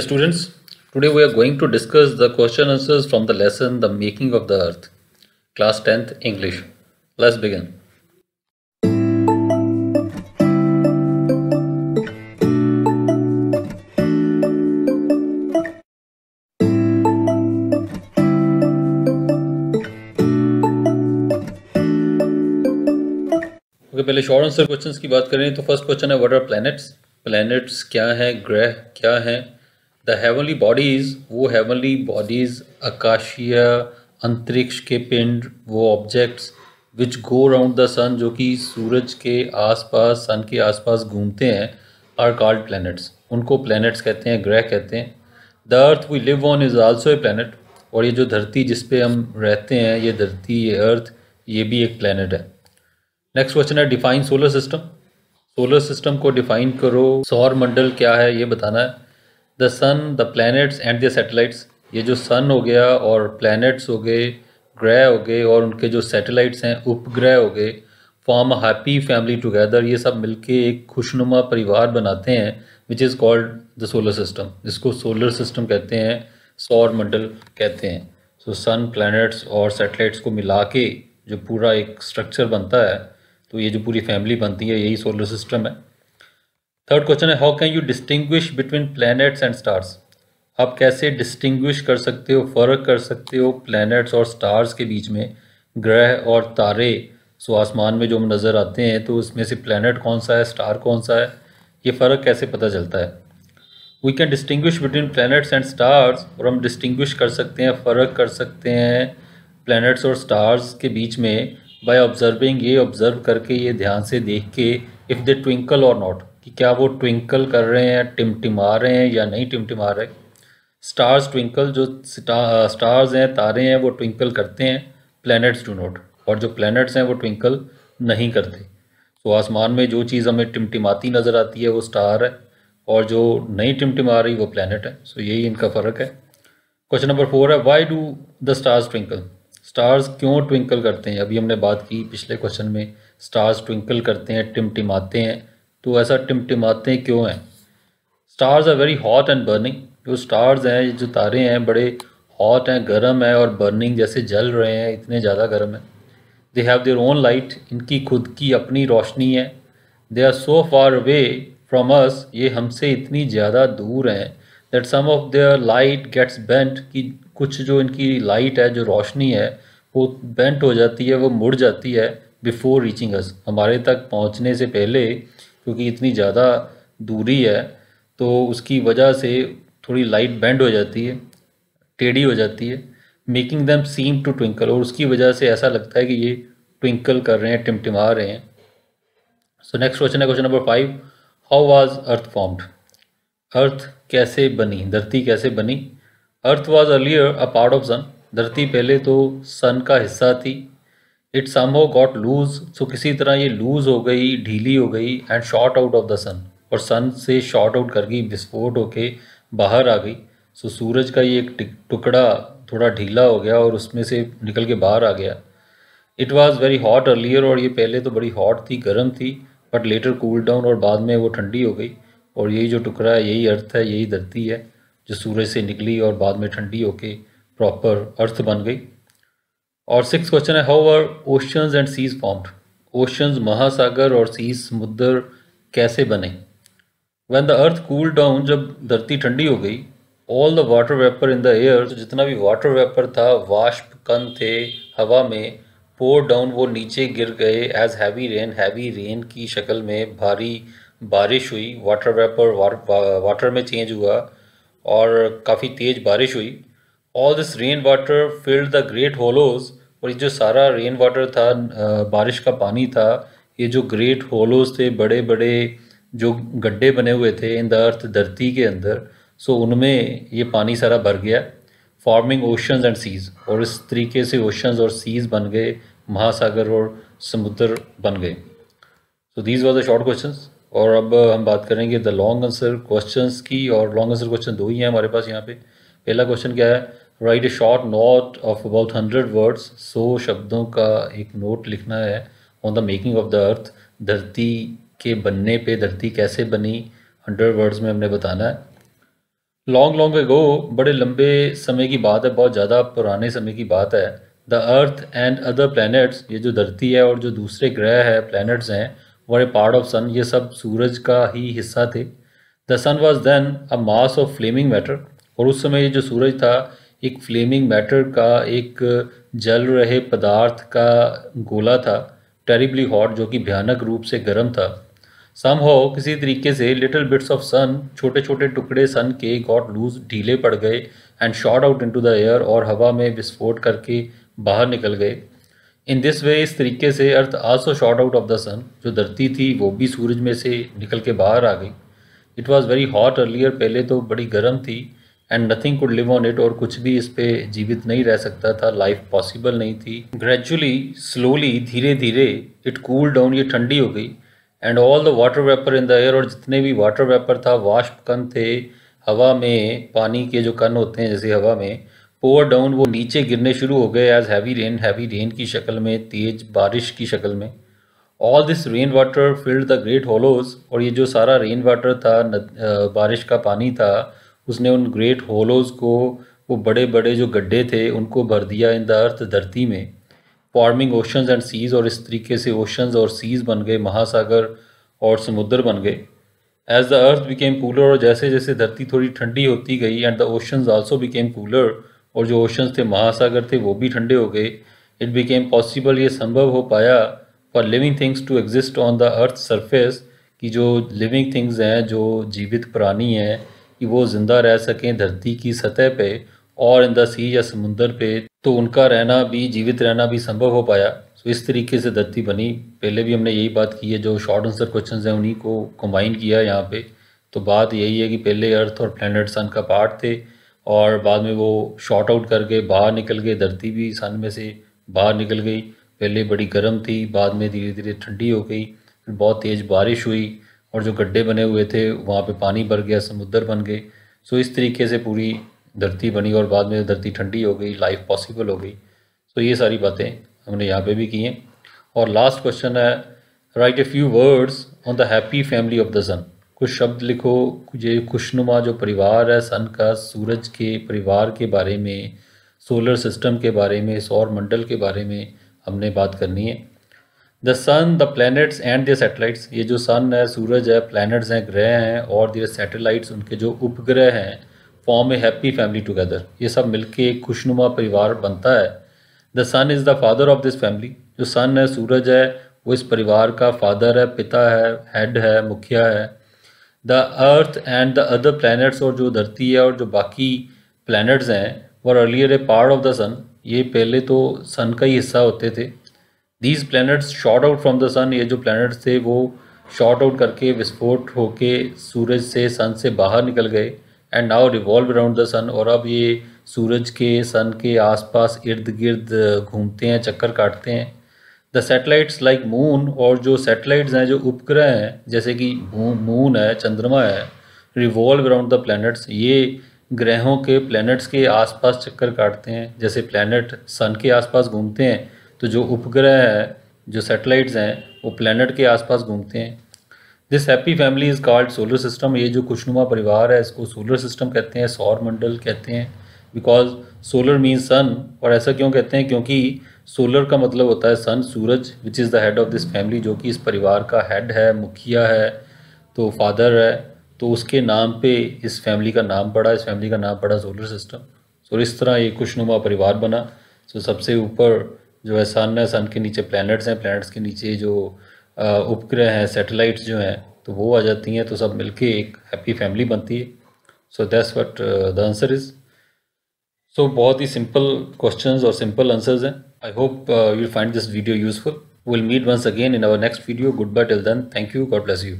Students, today we are going to discuss the question answers from the lesson The Making of the Earth, class 10th English. Let's begin. Okay पहले short answer questions की बात करें तो first question है what are planets planets क्या हैं ग्रह क्या हैं द हेवनली बॉडीज़ वो हेवनली बॉडीज़ आकाशीय अंतरिक्ष के पिंड, वो objects which go around the sun जो कि सूरज के आसपास सन के आसपास घूमते हैं आर कॉल्ड प्लैनेट्स उनको प्लैनेट्स कहते हैं, ग्रह कहते हैं. The earth we live on is also a planet और ये जो धरती जिस पे हम रहते हैं, ये धरती, ये अर्थ ये भी एक प्लानट है. नेक्स्ट क्वेश्चन है define solar system solar system को डिफाइन करो. सौर मंडल क्या है, ये बताना है. The sun the planets and the satellites ये जो सन हो गया और प्लैनेट्स हो गए, ग्रह हो गए और उनके जो सैटेलाइट्स हैं, उपग्रह हो गए फॉर्म हैप्पी फैमिली टुगेदर ये सब मिलके एक खुशनुमा परिवार बनाते हैं which is called the solar system जिसको सोलर सिस्टम कहते हैं, सौर मंडल कहते हैं। सो सन प्लैनेट्स और सैटेलाइट्स को मिला के जो पूरा एक स्ट्रक्चर बनता है तो ये जो पूरी फैमिली बनती है, यही सोलर सिस्टम है। थर्ड क्वेश्चन है how can you distinguish between planets and stars आप कैसे डिस्टिंग्विश कर सकते हो, फ़र्क कर सकते हो प्लैनेट्स और स्टार्स के बीच में, ग्रह और तारे? सो आसमान में जो हम नज़र आते हैं तो उसमें से प्लैनेट कौन सा है स्टार कौन सा है? ये फ़र्क कैसे पता चलता है? We can distinguish between planets and stars और हम डिस्टिंग्विश कर सकते हैं, फ़र्क कर सकते हैं प्लैनेट्स और स्टार्स के बीच में बाय ऑब्जर्विंग ये ऑब्ज़र्व करके, ये ध्यान से देख के if they twinkle or not कि क्या वो ट्विंकल कर रहे हैं टिमटिमा रहे हैं या नहीं टिमटिमा रहे? स्टार्स ट्विंकल जो स्टार्स हैं, तारे हैं, वो ट्विंकल करते हैं प्लैनेट्स डू नॉट और जो प्लैनेट्स हैं, वो ट्विंकल नहीं करते. तो आसमान में जो चीज़ हमें टिमटिमाती नज़र आती है, वो स्टार है और जो नहीं टिमटिमा रही, वो प्लैनेट है. सो यही इनका फ़र्क है. क्वेश्चन नंबर फोर है why do the stars twinkle stars क्यों ट्विंकल करते हैं? अभी हमने बात की पिछले क्वेश्चन में स्टार्स ट्विंकल करते हैं, टिमटिमाते हैं तो ऐसा टिमटिमाते क्यों हैं? Stars are very hot and burning जो स्टार्स हैं, जो तारे हैं, बड़े हॉट हैं, गर्म है और बर्निंग जैसे जल रहे हैं, इतने ज़्यादा गर्म है। They have their own light इनकी खुद की अपनी रोशनी है। They are so far away from us ये हमसे इतनी ज़्यादा दूर हैं that some of their light gets bent कि कुछ जो इनकी लाइट है, जो रोशनी है, वो बेंट हो जाती है, वो मुड़ जाती है बिफोर रीचिंग अस हमारे तक पहुँचने से पहले क्योंकि इतनी ज़्यादा दूरी है तो उसकी वजह से थोड़ी लाइट बेंड हो जाती है, टेढ़ी हो जाती है making them seem to twinkle और उसकी वजह से ऐसा लगता है कि ये ट्विंकल कर रहे हैं, टिमटिमा रहे हैं। सो नेक्स्ट क्वेश्चन है question number five how was earth formed earth कैसे बनी? धरती कैसे बनी? Earth was earlier a part of sun धरती पहले तो सन का हिस्सा थी। It somehow got loose so किसी तरह ये लूज हो गई ढीली हो गई and shot out of the sun और सन से शॉर्ट आउट कर गई विस्फोट होके बाहर आ गई। सो so, सूरज का ये एक टुकड़ा थोड़ा ढीला हो गया और उसमें से निकल के बाहर आ गया। It was very hot earlier और ये पहले तो बड़ी हॉट थी गर्म थी बट लेटर कूल डाउन और बाद में वो ठंडी हो गई। और यही जो टुकड़ा है यही अर्थ है यही धरती है जो सूरज से निकली और बाद में ठंडी होके प्रॉपर अर्थ बन गई। और सिक्स क्वेश्चन है how are oceans and seas formed oceans महासागर और सीज समुद्र कैसे बने? When the earth cool down जब धरती ठंडी हो गई all the water vapour in the air तो जितना भी वाटर वेपर था, वाष्प कन थे, हवा में पोर डाउन वो नीचे गिर गए as heavy rain heavy rain की शक्ल में भारी बारिश हुई वाटर वेपर वाटर में चेंज हुआ, और काफ़ी तेज़ बारिश हुई। All this rain water filled the great hollows और ये जो सारा रेन वाटर था बारिश का पानी था, ये जो ग्रेट होलोज थे बड़े बड़े जो गड्ढे बने हुए थे इन द अर्थ धरती के अंदर सो उनमें ये पानी सारा भर गया फॉर्मिंग ओशंस एंड सीज़ और इस तरीके से ओशंस और सीज़ बन गए, महासागर और समुद्र बन गए। So these was the short question और अब हम बात करेंगे द लॉन्ग आंसर क्वेश्चंस की, और लॉन्ग आंसर क्वेश्चन दो ही हैं हमारे पास यहाँ पे। पहला क्वेश्चन क्या है? Write a short note of about hundred words सौ शब्दों का एक नोट लिखना है on the making of the earth धरती के बनने पे धरती कैसे बनी हंड्रेड वर्ड्स में हमने बताना है लॉन्ग लॉन्ग गो बड़े लंबे समय की बात है बहुत ज़्यादा पुराने समय की बात है the earth and other planets ये जो धरती है और जो दूसरे ग्रह है प्लैनेट्स हैं वर ए पार्ट ऑफ़ सन ये सब सूरज का ही हिस्सा थे the sun was then a mass of flaming matter और उस समय ये जो सूरज था एक फ्लेमिंग मैटर का एक जल रहे पदार्थ का गोला था टेरिबली हॉट जो कि भयानक रूप से गर्म था। सम हो किसी तरीके से लिटिल बिट्स ऑफ़ सन छोटे छोटे टुकड़े सन के गॉट लूज ढीले पड़ गए and shot out into the air और हवा में विस्फोट करके बाहर निकल गए। इन दिस वे इस तरीके से earth also shot out of the sun जो धरती थी, वो भी सूरज में से निकल के बाहर आ गई। It was very hot earlier पहले तो बड़ी गर्म थी and nothing could live on it और कुछ भी इस पे जीवित नहीं रह सकता था। लाइफ पॉसिबल नहीं थी। ग्रेजुअली स्लोली धीरे धीरे इट कूल डाउन ये ठंडी हो गई। And all the water vapour in the air और जितने भी वाटर वेपर था वाष्प कण थे हवा में पानी के जो कण होते हैं जैसे हवा में पोअर डाउन वो नीचे गिरने शुरू हो गए as heavy rain heavy rain की शक्ल में तेज बारिश की शक्ल में। All this rain water filled the great hollows और ये जो सारा रेन वाटर था न, आ, बारिश का पानी था उसने उन ग्रेट होलोज को, वो बड़े बड़े जो गड्ढे थे, उनको भर दिया इन द अर्थ धरती में। फॉर्मिंग ओशंस एंड सीज और इस तरीके से ओशंस और सीज बन गए, महासागर और समुद्र बन गए। As the earth became cooler और जैसे जैसे धरती थोड़ी ठंडी होती गई and the oceans also became cooler और जो ओशंस थे, महासागर थे, वो भी ठंडे हो गए इट बिकेम पॉसिबल ये संभव हो पाया for living things to exist on the earth surface कि जो लिविंग थिंग्स हैं, जो जीवित प्राणी हैं कि वो ज़िंदा रह सकें धरती की सतह पे और इन द या समुंदर पे तो उनका रहना भी, जीवित रहना भी संभव हो पाया। तो इस तरीके से धरती बनी। पहले भी हमने यही बात की है, जो शॉर्ट आंसर क्वेश्चन हैं, उन्हीं को कंबाइन किया यहाँ पे। तो बात यही है कि पहले अर्थ और प्लानट सन का पार्ट थे, और बाद में वो शॉर्ट आउट करके बाहर निकल गए, धरती भी सन में से बाहर निकल गई। पहले बड़ी गर्म थी, बाद में धीरे धीरे ठंडी हो गई, फिर बहुत तेज़ बारिश हुई। और जो गड्ढे बने हुए थे, वहाँ पे पानी भर गया, समुद्र बन गए। सो इस तरीके से पूरी धरती बनी और बाद में धरती ठंडी हो गई लाइफ पॉसिबल हो गई। सो ये सारी बातें हमने यहाँ पे भी की हैं। और लास्ट क्वेश्चन है write a few words on the happy family of the sun कुछ शब्द लिखो ये खुशनुमा जो परिवार है सन का, सूरज के परिवार के बारे में सोलर सिस्टम के बारे में, सौर मंडल के बारे में हमने बात करनी है। The sun the planets and the satellites ये जो सन है, सूरज है प्लैनेट्स हैं, ग्रह हैं और दिए सैटेलाइट्स उनके जो उपग्रह हैं form a happy family together ये सब मिलके एक खुशनुमा परिवार बनता है। The sun is the father of this family जो सन है, सूरज है, वो इस परिवार का फादर है, पिता है हेड है, मुखिया है। The earth and the other planets और जो धरती है और जो बाकी प्लैनेट्स हैं वो earlier a part of the sun ये पहले तो सन का ही हिस्सा होते थे। These planets shot out from the sun ये जो प्लैनेट्स थे, वो शॉर्ट आउट करके, विस्फोट होके, सूरज से सन से बाहर निकल गए and now revolve around the sun और अब ये सूरज के सन के आसपास इर्द गिर्द घूमते हैं, चक्कर काटते हैं। द सेटेलाइट्स लाइक मून और जो सेटेलाइट्स हैं, जो उपग्रह हैं, जैसे कि मून है, चंद्रमा है रिवॉल्व अराउंड द प्लैनेट्स ये ग्रहों के प्लैनेट्स के आसपास चक्कर काटते हैं। जैसे प्लैनेट सन के आसपास घूमते हैं तो जो उपग्रह है, जो सैटेलाइट्स हैं, वो प्लैनेट के आसपास घूमते हैं। This happy family is called solar system ये जो खुशनुमा परिवार है, इसको सोलर सिस्टम कहते हैं, सौर मंडल कहते हैं। बिकॉज़ सोलर मीन सन और ऐसा क्यों कहते हैं? क्योंकि सोलर का मतलब होता है sun Suraj which is the head of this family जो कि इस परिवार का हेड है, मुखिया है तो फादर है। तो उसके नाम पे इस फैमिली का नाम पड़ा, इस फैमिली का नाम पड़ा सोलर सिस्टम सो इस तरह ये खुशनुमा परिवार बना। सो सबसे ऊपर जो है सन है सन के नीचे प्लैनेट्स हैं प्लैनेट्स के नीचे जो उपग्रह हैं सैटेलाइट्स जो हैं तो वो आ जाती हैं तो सब मिलके एक हैप्पी फैमिली बनती है। So that's what the answer is so बहुत ही सिंपल क्वेश्चंस और सिंपल आंसर्स हैं। I hope you find this video useful will meet once again in our next video goodbye till then thank you God bless you